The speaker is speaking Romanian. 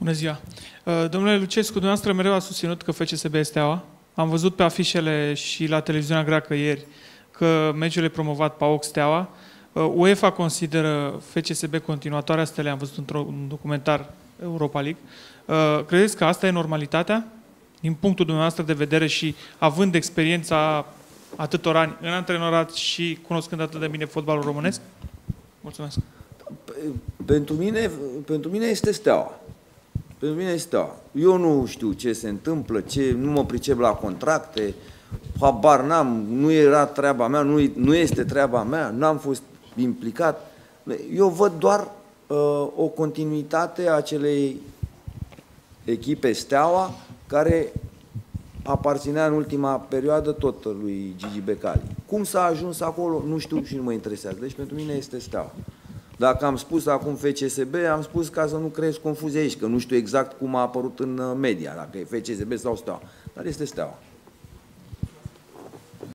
Bună ziua! Uh, domnule Lucescu, dumneavoastră mereu a susținut că FCSB este steaua. Am văzut pe afișele și la televiziunea greacă ieri că meciul e promovat PAOK Steaua. Uh, UEFA consideră FCSB continuatoarea stelei, am văzut într-un documentar Europa League. Uh, credeți că asta e normalitatea? Din punctul dumneavoastră de vedere și având experiența atâtor ani în antrenorat și cunoscând atât de bine fotbalul românesc? Mulțumesc. Pentru mine, pentru mine este steaua. Pentru mine este steaua. Eu nu știu ce se întâmplă, ce, nu mă pricep la contracte, habar n-am, nu era treaba mea, nu, nu este treaba mea, n-am fost implicat. Eu văd doar uh, o continuitate a acelei echipe Steaua, care aparținea în ultima perioadă tot lui Gigi Becali. Cum s-a ajuns acolo, nu știu și nu mă interesează. Deci pentru mine este Steaua. Dacă am spus acum FCSB, am spus ca să nu creezi confuzie aici, că nu știu exact cum a apărut în uh, media, dacă e FCSB sau Steaua. Dar este Steaua.